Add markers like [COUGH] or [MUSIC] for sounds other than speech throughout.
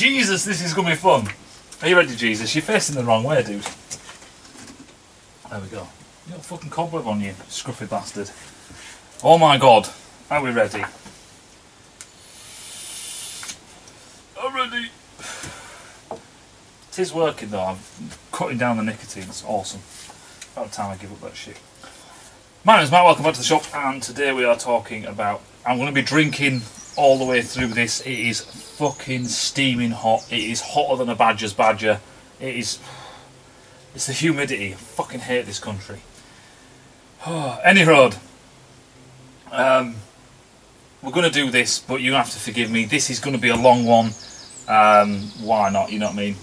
Jesus, this is going to be fun. Are you ready, Jesus? You're facing the wrong way, dude. There we go. You got fucking cobweb on you, scruffy bastard. Oh my god. Are we ready? I'm ready. It is working though. I'm cutting down the nicotine. It's awesome. About time I give up that shit. My name is Matt. Welcome back to the shop. And today we are talking about. I'm going to be drinking all the way through this. It is fucking steaming hot. It is hotter than a badger's badger. It is. It's the humidity. I fucking hate this country. [SIGHS] Any road. Um, we're going to do this, but you have to forgive me. This is going to be a long one. Um, why not? You know what I mean?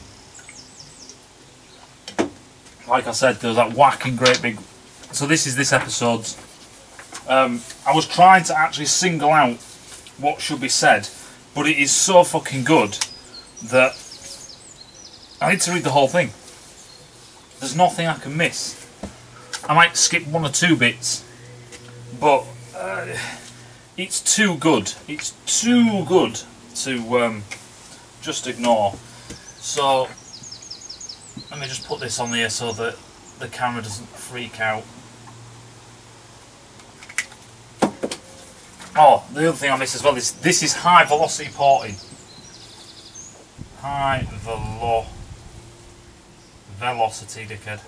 Like I said, there's that whacking great big. So this is this episode's. Um, I was trying to actually single out what should be said, but it is so fucking good that I need to read the whole thing. There's nothing I can miss. I might skip one or two bits, but uh, it's too good. It's too good to um, just ignore. So let me just put this on here so that the camera doesn't freak out. Oh, the other thing I missed as well is this is high velocity porting. High velo velocity, dickhead.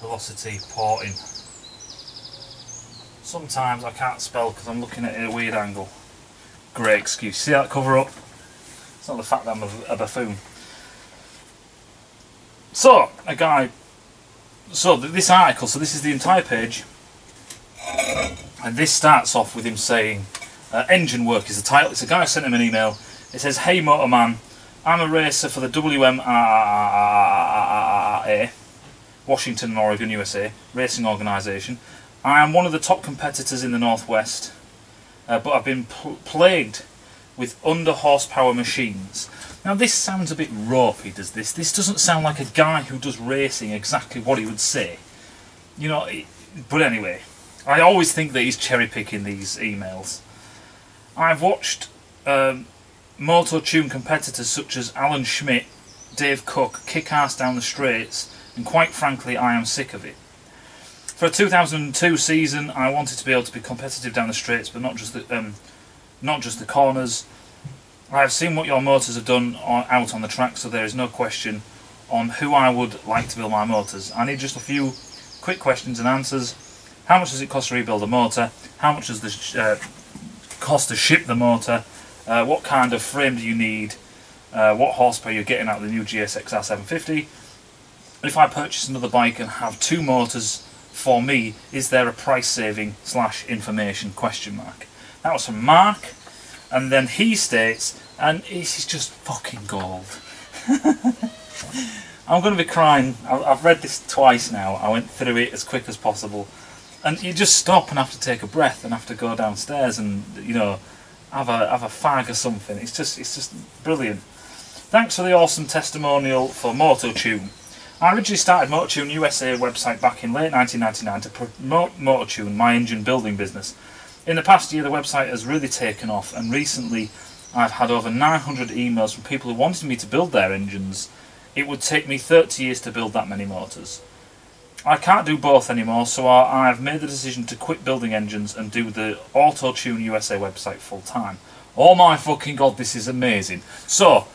Velocity porting. Sometimes I can't spell because I'm looking at it at a weird angle. Great excuse. See that cover up? It's not the fact that I'm a, a buffoon. So, a guy. So, this article, so this is the entire page. And this starts off with him saying, uh, Engine Work is the title. It's a guy who sent him an email. It says, Hey Motoman, I'm a racer for the WMRA, Washington and Oregon, USA, racing organisation. I am one of the top competitors in the Northwest, uh, but I've been pl plagued with under horsepower machines. Now this sounds a bit ropey, does this? This doesn't sound like a guy who does racing exactly what he would say. You know, it, but anyway, I always think that he's cherry picking these emails. I've watched um, tune competitors such as Alan Schmidt, Dave Cook kick ass down the straights, and quite frankly, I am sick of it. For a 2002 season, I wanted to be able to be competitive down the straights, but not just the um, not just the corners. I have seen what your motors have done on, out on the track, so there is no question on who I would like to build my motors. I need just a few quick questions and answers. How much does it cost to rebuild a motor? How much does the uh, cost to ship the motor? Uh, what kind of frame do you need? Uh, what horsepower you're getting out of the new GSX-R 750? If I purchase another bike and have two motors for me, is there a price saving slash information question mark? That was from Mark, and then he states, and this is just fucking gold. [LAUGHS] I'm going to be crying. I've read this twice now. I went through it as quick as possible, and you just stop and have to take a breath and have to go downstairs and you know have a have a fag or something. It's just it's just brilliant. Thanks for the awesome testimonial for MotoTune. I originally started MotoTune USA website back in late 1999 to promote MotoTune, my engine building business. In the past year, the website has really taken off, and recently I've had over 900 emails from people who wanted me to build their engines. It would take me 30 years to build that many motors. I can't do both anymore, so I have made the decision to quit building engines and do the MotoTune USA website full time. Oh my fucking god, this is amazing. So,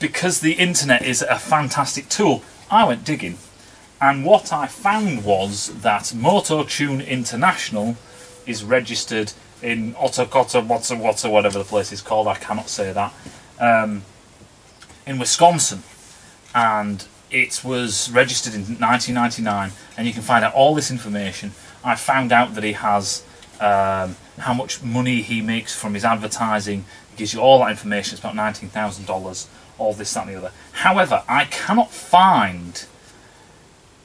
because the internet is a fantastic tool, I went digging. And what I found was that MotoTune International is registered in Otacota, Wata Wata, whatever the place is called, I cannot say that, um, in Wisconsin. And it was registered in 1999, and you can find out all this information. I found out that he has um, how much money he makes from his advertising. It gives you all that information. It's about $19,000, all this, that, and the other. However, I cannot find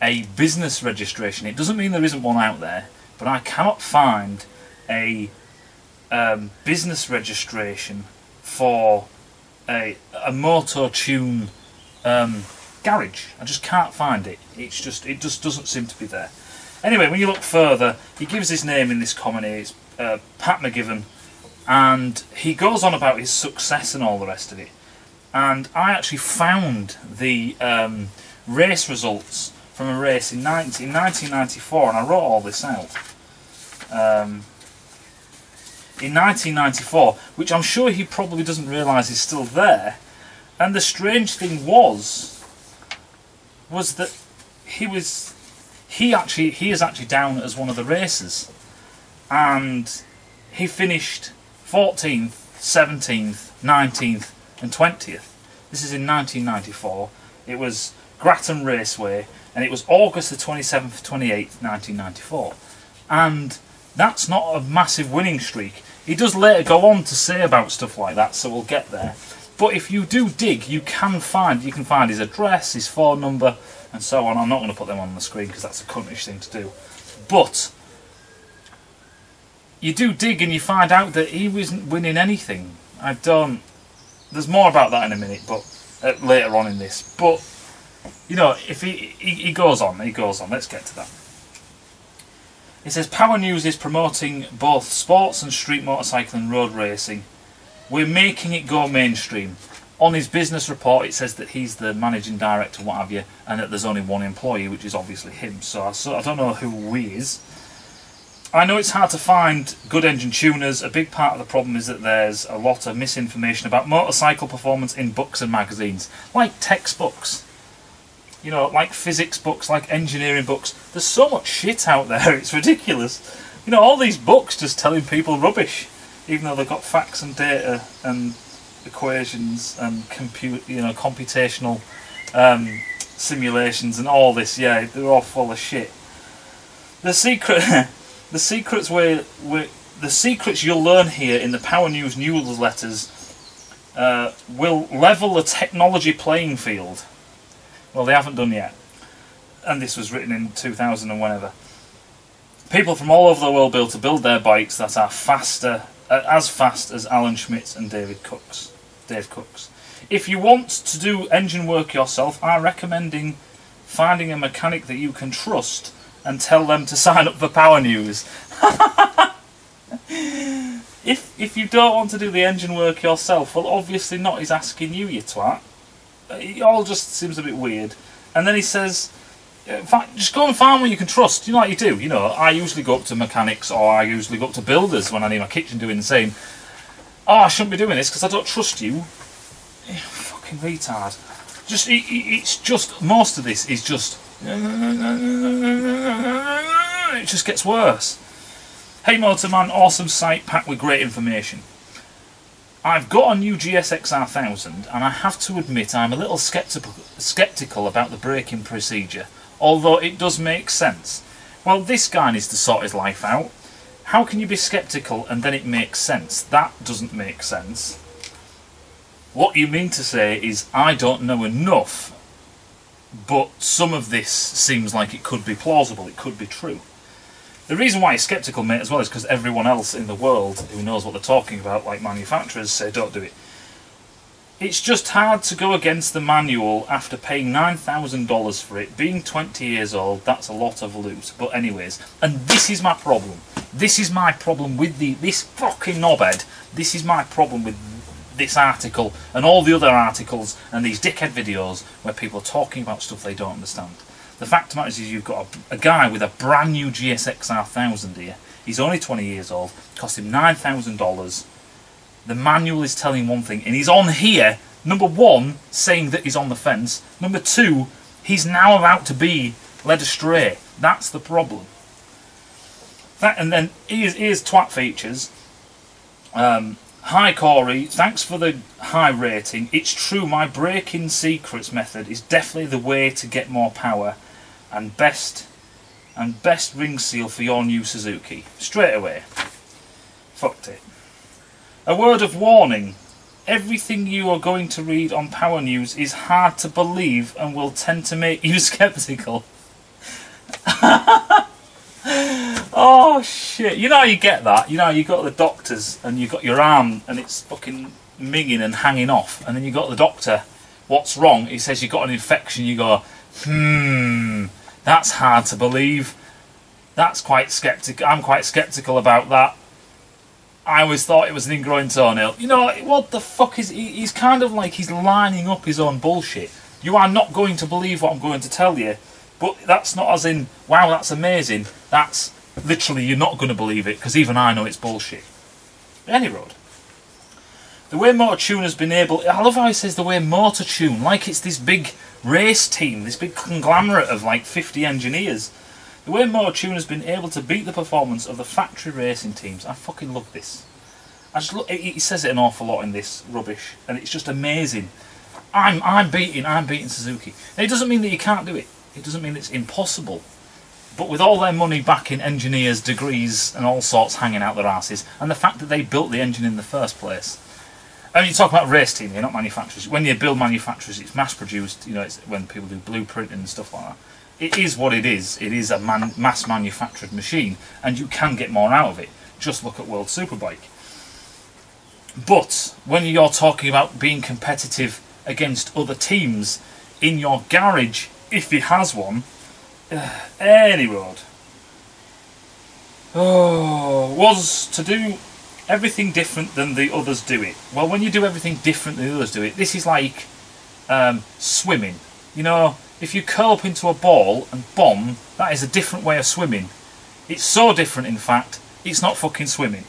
a business registration. It doesn't mean there isn't one out there, but I cannot find a um, business registration for a, a motor tune um, garage. I just can't find it. It's just it just doesn't seem to be there. Anyway, when you look further, he gives his name in this comment. It's uh, Pat McGivern, and he goes on about his success and all the rest of it. and I actually found the um, race results from a race in, 19, in 1994, and I wrote all this out. Um, in 1994, which I'm sure he probably doesn't realise is still there. And the strange thing was, was that he was, he actually, he is actually down as one of the racers, and he finished 14th, 17th, 19th, and 20th. This is in 1994. It was Grattan Raceway, and it was August the 27th, 28th, 1994. And that's not a massive winning streak. He does later go on to say about stuff like that, so we'll get there. But if you do dig, you can find you can find his address, his phone number, and so on. I'm not going to put them on the screen because that's a cuntish thing to do. But you do dig and you find out that he wasn't winning anything. I don't. There's more about that in a minute, but uh, later on in this. But you know, if he, he he goes on, he goes on. Let's get to that. It says Power News is promoting both sports and street motorcycle and road racing. We're making it go mainstream. On his business report, it says that he's the managing director, what have you, and that there's only one employee, which is obviously him. So I, so I don't know who he is. I know it's hard to find good engine tuners. A big part of the problem is that there's a lot of misinformation about motorcycle performance in books and magazines, like textbooks you know, like physics books, like engineering books. There's so much shit out there, [LAUGHS] it's ridiculous. You know, all these books just telling people rubbish, even though they've got facts and data and equations and compute, you know, computational um, simulations and all this. Yeah, they're all full of shit. The secret, [LAUGHS] the secrets where the secrets you'll learn here in the Power News newsletters uh, will level the technology playing field. Well, they haven't done yet. And this was written in 2000 and whenever. People from all over the world build to build their bikes that are faster, as fast as Alan Schmitz and David Cooks. Dave Cooks. If you want to do engine work yourself, I'm recommending finding a mechanic that you can trust and tell them to sign up for Power News. [LAUGHS] if if you don't want to do the engine work yourself, well, obviously not. He's asking you, you twat it all just seems a bit weird. And then he says, Uh, just go and find one you can trust. You know, like you do. You know, I usually go up to mechanics or I usually go up to builders when I need my kitchen doing the same. Oh, I shouldn't be doing this because I don't trust you. [SIGHS] you fucking retard. Just, it, it's just, most of this is just, it just gets worse. Hey Motoman, awesome site packed with great information. I've got a new GSXR 1000 and I have to admit I'm a little skeptical, skeptical about the braking procedure, although it does make sense. Well, this guy needs to sort his life out. How can you be skeptical and then it makes sense? That doesn't make sense. What you mean to say is, I don't know enough, but some of this seems like it could be plausible, it could be true. The reason why he's sceptical, mate, as well, is because everyone else in the world who knows what they're talking about, like manufacturers, say don't do it. It's just hard to go against the manual after paying $9,000 for it. Being 20 years old, that's a lot of loot. But anyways, and this is my problem. This is my problem with the this fucking knobhead. This is my problem with this article and all the other articles and these dickhead videos where people are talking about stuff they don't understand. The fact of the matter is, you've got a, a, guy with a brand new GSX R 1000 here. He's only 20 years old, cost him $9,000. The manual is telling one thing, and he's on here, number one, saying that he's on the fence. Number two, he's now about to be led astray. That's the problem. That, and then here's, here's twat features. Um, Hi Corey, thanks for the high rating. It's true, my breaking secrets method is definitely the way to get more power and best and best ring seal for your new Suzuki. Straight away. Fucked it. A word of warning. Everything you are going to read on Power News is hard to believe and will tend to make you [LAUGHS] skeptical. [LAUGHS] oh shit. You know how you get that? You know you got the doctors and you got your arm and it's fucking minging and hanging off and then you got the doctor. What's wrong? He says you've got an infection. You go, Hmm, that's hard to believe. That's quite skeptical. I'm quite skeptical about that. I always thought it was an ingrowing toenail. You know, what the fuck is he, he's kind of like he's lining up his own bullshit. You are not going to believe what I'm going to tell you, but that's not as in, wow, that's amazing. That's literally, you're not going to believe it, because even I know it's bullshit. Any road. The way MotoTune has been able, I love how he says the way MotoTune, like it's this big race team, this big conglomerate of like 50 engineers. The way MotoTune has been able to beat the performance of the factory racing teams, I fucking love this. I just look, he says it an awful lot in this rubbish, and it's just amazing. I'm, I'm beating, I'm beating Suzuki. Now, it doesn't mean that you can't do it. It doesn't mean it's impossible. But with all their money back in engineers, degrees, and all sorts hanging out their asses, and the fact that they built the engine in the first place. I mean, you talk about race team, you're not manufacturers. When you build manufacturers, it's mass produced. You know, it's when people do blueprinting and stuff like that. It is what it is. It is a man, mass manufactured machine, and you can get more out of it. Just look at World Superbike. But when you're talking about being competitive against other teams in your garage, if he has one, uh, any road, oh, was to do everything different than the others do it. Well, when you do everything different than the others do it, this is like um, swimming. You know, if you curl up into a ball and bomb, that is a different way of swimming. It's so different, in fact, it's not fucking swimming.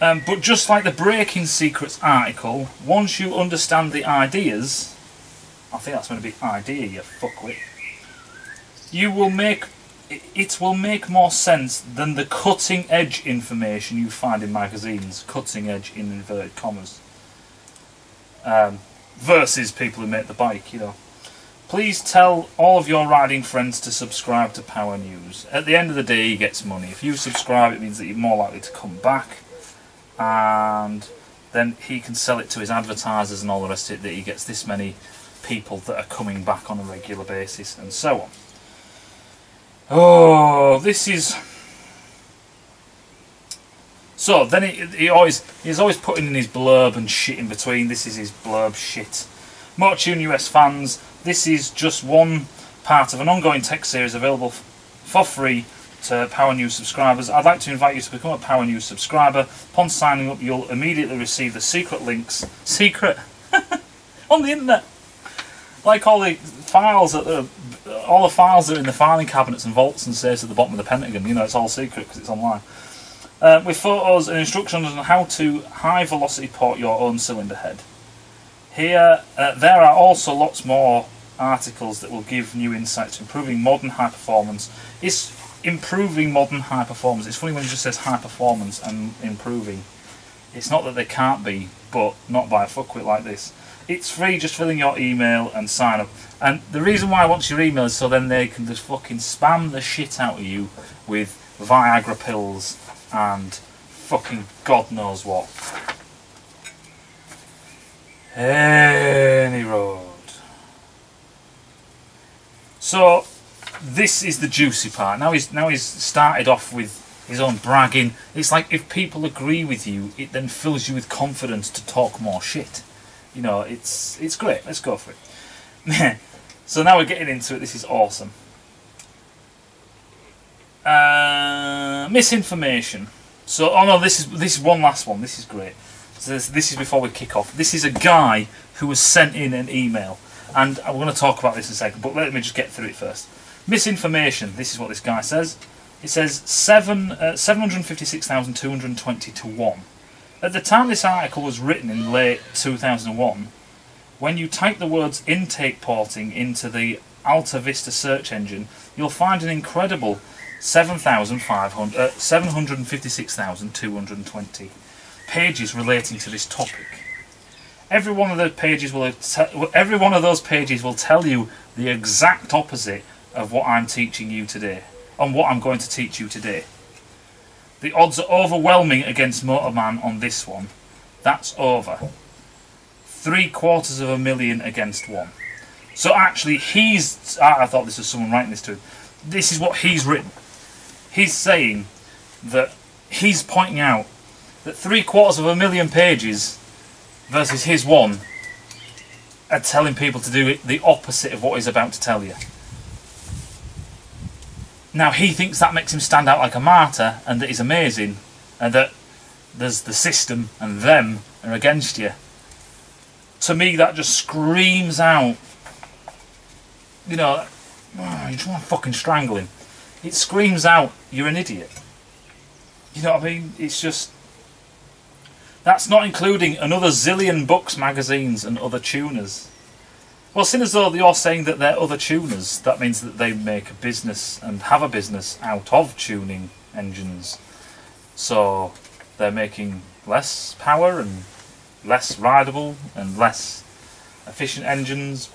Um, but just like the Breaking Secrets article, once you understand the ideas, I think that's going to be idea, you fuckwit, you will make it will make more sense than the cutting edge information you find in magazines, cutting edge in inverted commas, um, versus people who make the bike, you know. Please tell all of your riding friends to subscribe to Power News. At the end of the day, he gets money. If you subscribe, it means that you're more likely to come back, and then he can sell it to his advertisers and all the rest of it, that he gets this many people that are coming back on a regular basis, and so on. Oh, this is. So then he, he always he's always putting in his blurb and shit in between. This is his blurb shit. MotoTune US fans, this is just one part of an ongoing tech series available for free to Power News subscribers. I'd like to invite you to become a Power News subscriber. Upon signing up, you'll immediately receive the secret links. Secret [LAUGHS] on the internet like all the files that are, all the files that are in the filing cabinets and vaults and safes at the bottom of the Pentagon. You know, it's all secret because it's online. Uh, with photos and instructions on how to high velocity port your own cylinder head. Here, uh, there are also lots more articles that will give new insights improving modern high performance. It's improving modern high performance. It's funny when it just says high performance and improving. It's not that they can't be, but not by a fuckwit like this. It's free, just fill in your email and sign up. And the reason why I want your email is so then they can just fucking spam the shit out of you with Viagra pills and fucking God knows what. Any road. So this is the juicy part. Now he's now he's started off with his own bragging. It's like if people agree with you, it then fills you with confidence to talk more shit you know, it's it's great. Let's go for it. [LAUGHS] so now we're getting into it. This is awesome. Uh, misinformation. So, oh no, this is this is one last one. This is great. This, this is before we kick off. This is a guy who was sent in an email, and we're going to talk about this in a second. But let me just get through it first. Misinformation. This is what this guy says. It says seven uh, seven hundred fifty six thousand two hundred twenty to one. At the time this article was written in late 2001, when you type the words intake porting into the Alta Vista search engine, you'll find an incredible 7,500, uh, 756,220 pages relating to this topic. Every one of those pages will every one of those pages will tell you the exact opposite of what I'm teaching you today, on what I'm going to teach you today. The odds are overwhelming against Motoman on this one. That's over. Three quarters of a million against one. So actually, he's. I thought this was someone writing this to him. This is what he's written. He's saying that he's pointing out that three quarters of a million pages versus his one are telling people to do the opposite of what he's about to tell you. Now he thinks that makes him stand out like a martyr and that he's amazing and that there's the system and them are against you. To me, that just screams out. You know, oh, you just want to fucking strangle him. It screams out, you're an idiot. You know what I mean? It's just. That's not including another zillion books, magazines, and other tuners. Well, seeing as though you're saying that they're other tuners, that means that they make a business and have a business out of tuning engines. So they're making less power and less rideable and less efficient engines,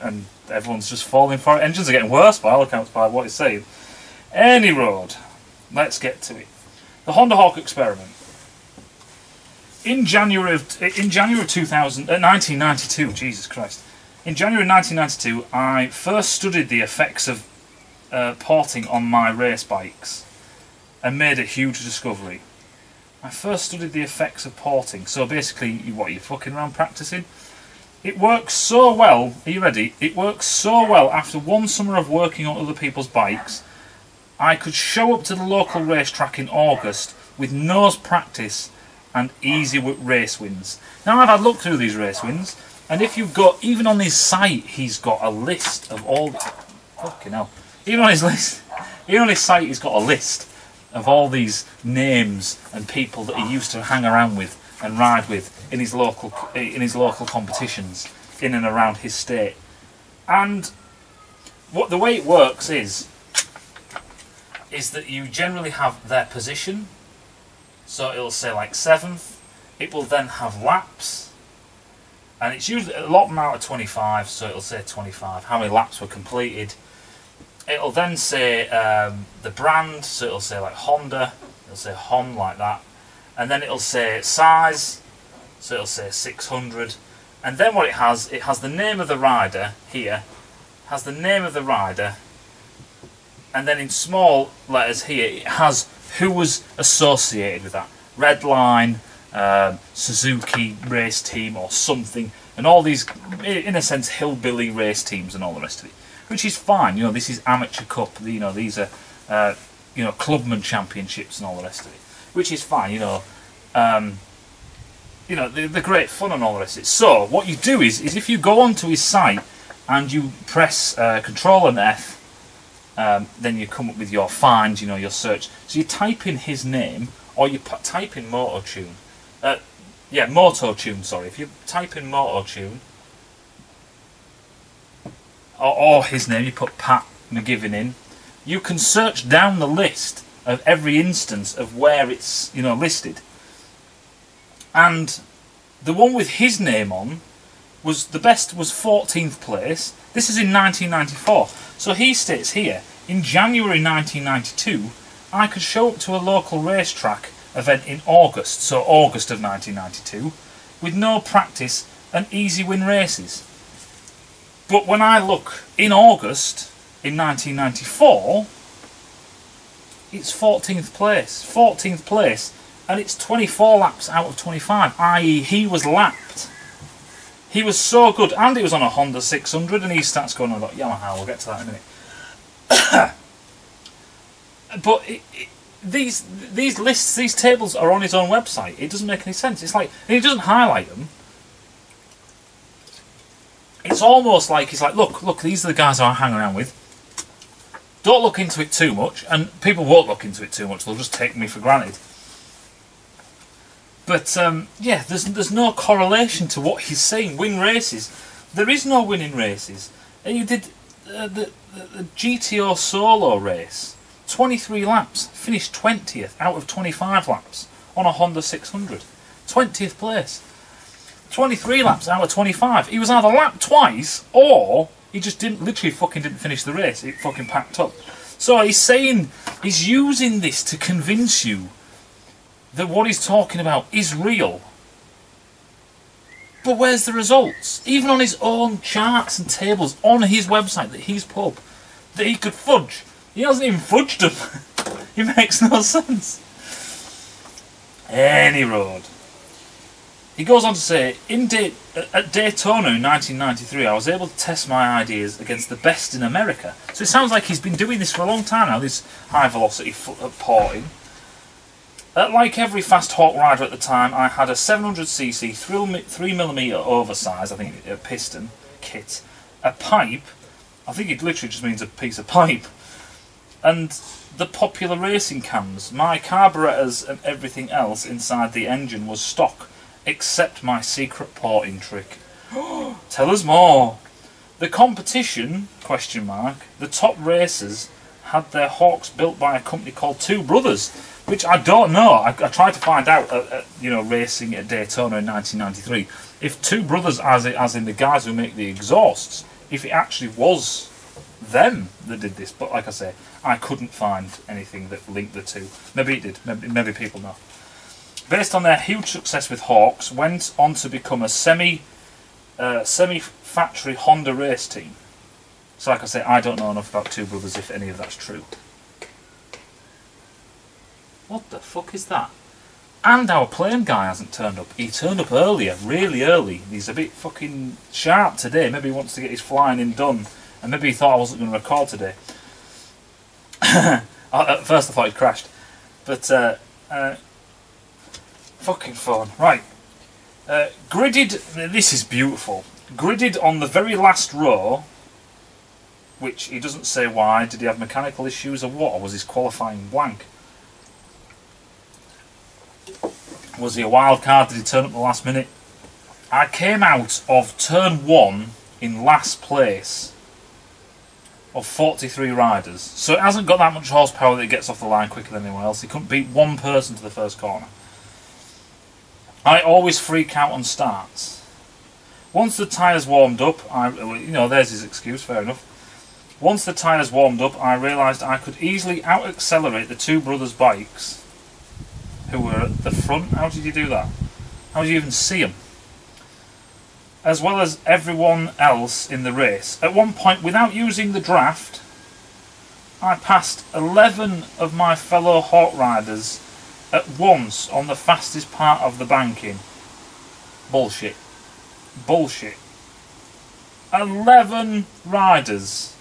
and everyone's just falling for it. Engines are getting worse by all accounts, by what it's saying. Any road, let's get to it. The Honda Hawk experiment. In January of in January of 2000, uh, 1992, Jesus Christ. In January 1992, I first studied the effects of uh, porting on my race bikes and made a huge discovery. I first studied the effects of porting. So basically, what you're fucking around practicing. It works so well. Are you ready? It works so well after one summer of working on other people's bikes. I could show up to the local racetrack in August with nose practice and easy race wins. Now I've had a look through these race wins and if you've got, even on his site, he's got a list of all. Fucking hell. Even on his [LAUGHS] list, even on his site, he's got a list of all these names and people that he used to hang around with and ride with in his local in his local competitions in and around his state. And what the way it works is is that you generally have their position. So it'll say like seventh. It will then have laps. And it's usually a lot out of 25 so it'll say 25 how many laps were completed? It'll then say um, the brand. So it'll say like Honda. It'll say Hon like that. And then it'll say size. So it'll say 600 and then what it has it has the name of the rider here. Has the name of the rider. And then in small letters here it has who was associated with that red line um, Suzuki race team or something, and all these, in a sense, hillbilly race teams and all the rest of it, which is fine. You know, this is amateur cup. You know, these are, uh, you know, clubman championships and all the rest of it, which is fine. You know, um, you know, they're, great fun and all the rest of it. So what you do is, is if you go onto his site and you press uh, Control and F. Um, then you come up with your find, you know, your search. So you type in his name, or you type in Moto Tune, uh, yeah, Moto Tune, sorry. If you type in Moto Tune, or, or his name, you put Pat McGivern in, you can search down the list of every instance of where it's, you know, listed. And the one with his name on was the best was 14th place. This is in 1994. So he states here, in January 1992, I could show up to a local racetrack event in August, so August of 1992, with no practice and easy win races. But when I look in August in 1994, it's 14th place. 14th place, and it's 24 laps out of 25, i.e., he was lapped. He was so good, and he was on a Honda 600, and he starts going on about Yamaha. We'll get to that in a minute. [COUGHS] but it, it, these these lists, these tables are on his own website. It doesn't make any sense. It's like he doesn't highlight them. It's almost like he's like, look, look, these are the guys I hang around with. Don't look into it too much, and people won't look into it too much. They'll just take me for granted. But um, yeah, there's there's no correlation to what he's saying. Win races, there is no winning races. And you did uh, the, the, GTO solo race 23 laps, finished 20th out of 25 laps on a Honda 600. 20th place. 23 laps out of 25. He was either lapped twice or he just didn't, literally fucking didn't finish the race. It fucking packed up. So he's saying, he's using this to convince you that what he's talking about is real. But where's the results? Even on his own charts and tables on his website that he's pub, that he could fudge he hasn't even fudged them. [LAUGHS] it makes no sense. Any road. He goes on to say, in da at Daytona in 1993, I was able to test my ideas against the best in America. So it sounds like he's been doing this for a long time now, this high velocity uh, porting. Uh, like every fast Hawk rider at the time, I had a 700cc 3mm oversize, I think, a piston kit, a pipe, I think it literally just means a piece of pipe, and the popular racing cams. My carburetors and everything else inside the engine was stock, except my secret porting trick. [GASPS] Tell us more. The competition, question mark, the top racers had their Hawks built by a company called Two Brothers, which I don't know. I, I tried to find out, uh, uh, you know, racing at Daytona in 1993, if Two Brothers, as, it, as in the guys who make the exhausts, if it actually was them that did this. But like I say, I couldn't find anything that linked the two. Maybe it did. Maybe, maybe people know. Based on their huge success with Hawks, went on to become a semi uh, semi factory Honda race team. So like I say, I don't know enough about Two Brothers if any of that's true. What the fuck is that? And our plane guy hasn't turned up. He turned up earlier, really early. He's a bit fucking sharp today. Maybe he wants to get his flying in done. And maybe he thought I wasn't going to record today. [COUGHS] At first I thought he'd crashed. But, uh, uh, fucking phone. Right. Uh, gridded, this is beautiful. Gridded on the very last row, which he doesn't say why. Did he have mechanical issues or what? Or was his qualifying blank? Was he a wild card? Did he turn up the last minute? I came out of turn one in last place of 43 riders. So it hasn't got that much horsepower that it gets off the line quicker than anyone else. He couldn't beat one person to the first corner. I always freak out on starts. Once the tyres warmed up, I, you know, there's his excuse, fair enough. Once the tyres warmed up, I realised I could easily out-accelerate the two brothers' bikes who were at the front. How did you do that? How did you even see them? As well as everyone else in the race. At one point, without using the draft, I passed 11 of my fellow Hawk riders at once on the fastest part of the banking. Bullshit. Bullshit. 11 riders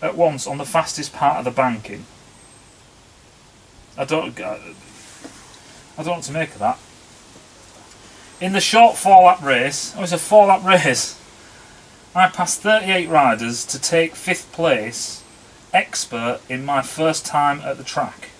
at once on the fastest part of the banking. I don't. Uh, I don't know what to make of that. In the short four lap race, oh, it was a four lap race. [LAUGHS] I passed 38 riders to take fifth place, expert in my first time at the track.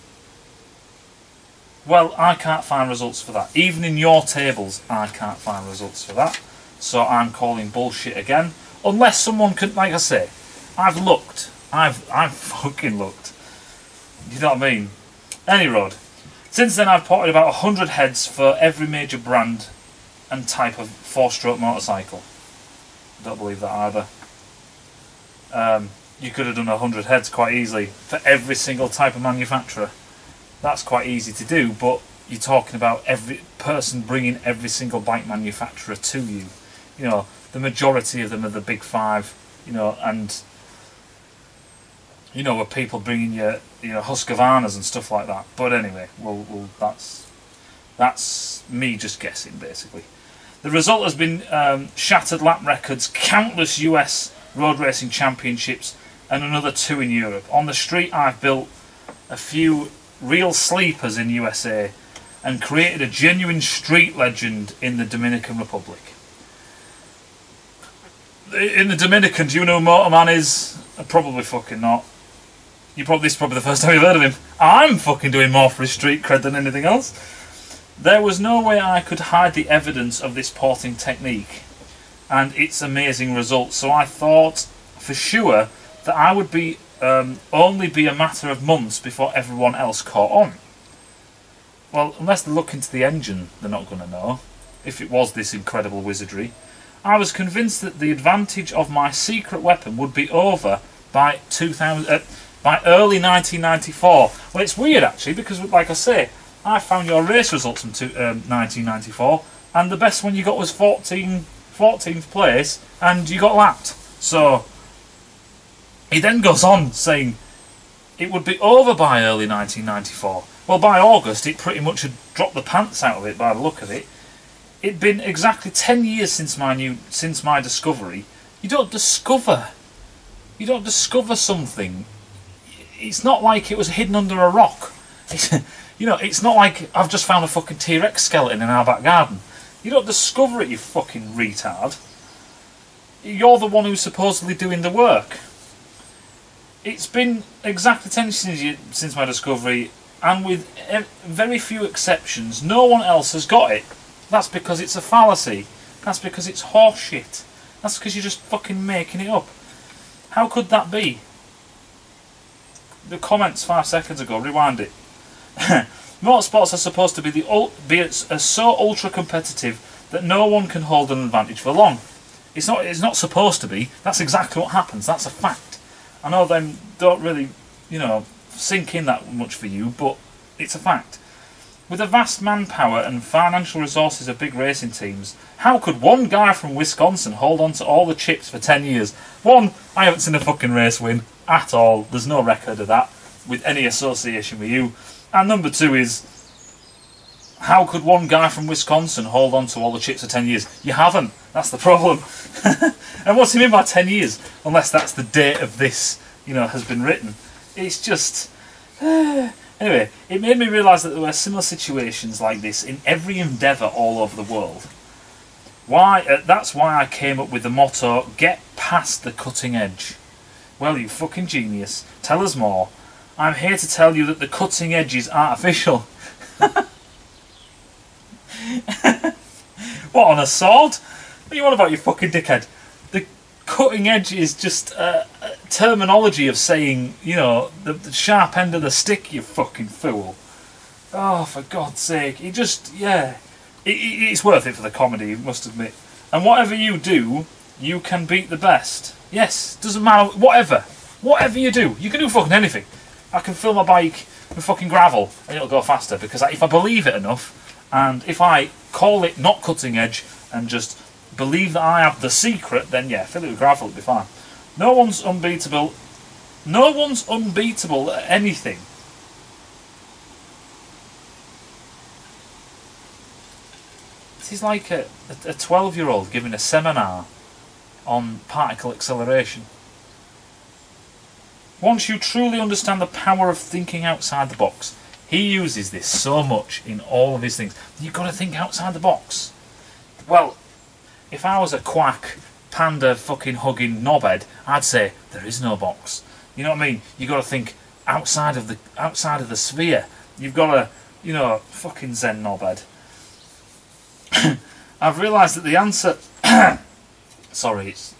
Well, I can't find results for that. Even in your tables, I can't find results for that. So I'm calling bullshit again. Unless someone could, like I say, I've looked. I've I've [LAUGHS] fucking looked. You know what I mean? Any road. Since then, I've ported about 100 heads for every major brand and type of four-stroke motorcycle. I don't believe that either. Um, you could have done 100 heads quite easily for every single type of manufacturer. That's quite easy to do, but you're talking about every person bringing every single bike manufacturer to you. You know, the majority of them are the big five, you know, and you know, with people bringing you, you know, Husqvarnas and stuff like that. But anyway, well, well, that's that's me just guessing, basically. The result has been um, shattered lap records, countless US road racing championships, and another two in Europe. On the street, I've built a few real sleepers in USA and created a genuine street legend in the Dominican Republic. In the Dominican, do you know who Motoman is? Probably fucking not. You probably this is probably the first time you've heard of him. I'm fucking doing more for his street cred than anything else. There was no way I could hide the evidence of this porting technique and its amazing results, so I thought for sure that I would be um, only be a matter of months before everyone else caught on. Well, unless they look into the engine, they're not going to know. If it was this incredible wizardry, I was convinced that the advantage of my secret weapon would be over by 2000. Uh, by early 1994. Well, it's weird actually because, like I say, I found your race results from two, um, 1994, and the best one you got was 14, 14th place, and you got lapped. So he then goes on saying it would be over by early 1994. Well, by August, it pretty much had dropped the pants out of it by the look of it. It'd been exactly 10 years since my new since my discovery. You don't discover. You don't discover something it's not like it was hidden under a rock. [LAUGHS] You know, it's not like I've just found a fucking T Rex skeleton in our back garden. You don't discover it, you fucking retard. You're the one who's supposedly doing the work. It's been exactly 10 years since, since my discovery, and with very few exceptions, no one else has got it. That's because it's a fallacy. That's because it's horseshit. That's because you're just fucking making it up. How could that be? The comments five seconds ago, rewind it. [LAUGHS] Motorsports are supposed to be the be so ultra competitive that no one can hold an advantage for long. It's not. It's not supposed to be. That's exactly what happens. That's a fact. I know them don't really, you know, sink in that much for you, but it's a fact. With the vast manpower and financial resources of big racing teams, how could one guy from Wisconsin hold on to all the chips for 10 years? One, I haven't seen a fucking race win at all. There's no record of that with any association with you. And number two is, how could one guy from Wisconsin hold on to all the chips for 10 years? You haven't. That's the problem. [LAUGHS] and what's he mean by 10 years? Unless that's the date of this, you know, has been written. It's just... [SIGHS] Uh, Anyway, it made me realise that there were similar situations like this in every endeavour all over the world. Why? Uh, that's why I came up with the motto, get past the cutting edge. Well, you fucking genius. Tell us more. I'm here to tell you that the cutting edge is artificial. [LAUGHS] what, on a sword? What are you on about, you fucking dickhead? Cutting edge is just a, terminology of saying, you know, the, the, sharp end of the stick, you fucking fool. Oh, for God's sake. It just, yeah. It, it, it's worth it for the comedy, you must admit. And whatever you do, you can beat the best. Yes, doesn't matter, whatever. Whatever you do, you can do fucking anything. I can fill my bike with fucking gravel and it'll go faster because if I believe it enough and if I call it not cutting edge and just believe that I have the secret, then yeah, fill it with gravel, it'll be fine. No one's unbeatable. No one's unbeatable at anything. This is like a, a 12 year old giving a seminar on particle acceleration. Once you truly understand the power of thinking outside the box, he uses this so much in all of his things. You've got to think outside the box. Well, if I was a quack, panda fucking hugging knobhead, I'd say there is no box. You know what I mean? You got to think outside of the outside of the sphere. You've got to, you know, fucking zen knobhead. [COUGHS] I've realised that the answer. [COUGHS] Sorry, it's.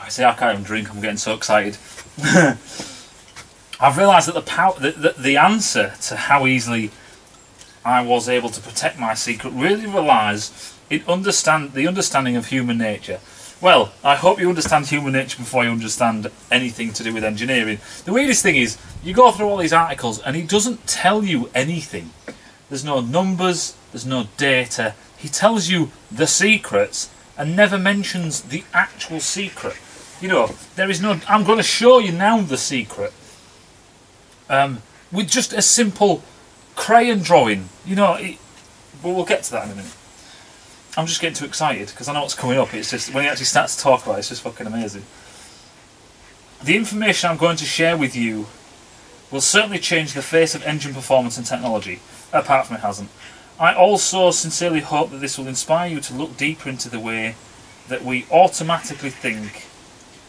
I say I can't even drink. I'm getting so excited. [LAUGHS] I've realised that the power, the, the, the answer to how easily I was able to protect my secret really relies in understand the understanding of human nature. Well, I hope you understand human nature before you understand anything to do with engineering. The weirdest thing is, you go through all these articles and he doesn't tell you anything. There's no numbers, there's no data. He tells you the secrets and never mentions the actual secret. You know, there is no. I'm going to show you now the secret. Um, with just a simple crayon drawing. You know, it, well, we'll get to that in a minute. I'm just getting too excited because I know what's coming up. It's just when he actually starts to talk about it, it's just fucking amazing. The information I'm going to share with you will certainly change the face of engine performance and technology, apart from it hasn't. I also sincerely hope that this will inspire you to look deeper into the way that we automatically think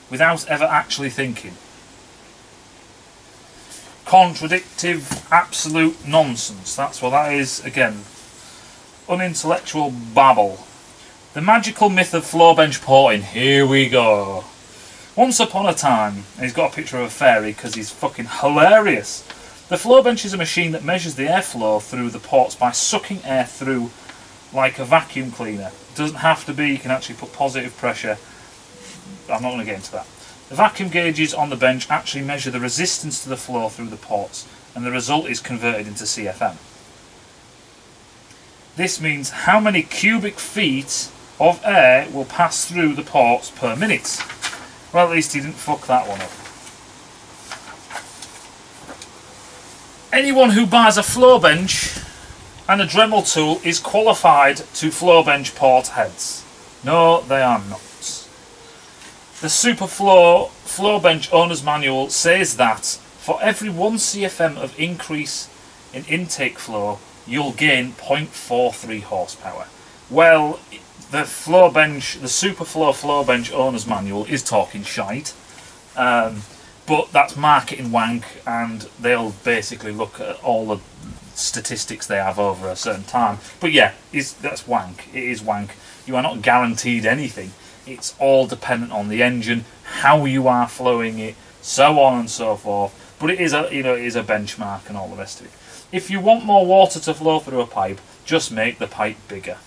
without ever actually thinking contradictive, absolute nonsense. That's what that is, again. Unintellectual babble. The magical myth of flow bench porting. Here we go. Once upon a time, he's got a picture of a fairy because he's fucking hilarious. The flow bench is a machine that measures the airflow through the ports by sucking air through like a vacuum cleaner. It doesn't have to be, you can actually put positive pressure. I'm not going to get into that. The vacuum gauges on the bench actually measure the resistance to the flow through the ports and the result is converted into CFM. This means how many cubic feet of air will pass through the ports per minute. Well, at least he didn't fuck that one up. Anyone who buys a flow bench and a Dremel tool is qualified to flow bench port heads. No, they are not. The Superflow Flow Bench Owner's Manual says that For every 1 CFM of increase in intake flow, you'll gain 0.43 horsepower. Well, the flow bench, the Superflow flow bench owner's manual is talking shite. Um, but that's marketing wank, and they'll basically look at all the statistics they have over a certain time. But yeah, is that's wank. It is wank. You are not guaranteed anything. It's all dependent on the engine, how you are flowing it, so on and so forth. But it is a you know it is a benchmark and all the rest of it. If you want more water to flow through a pipe, just make the pipe bigger.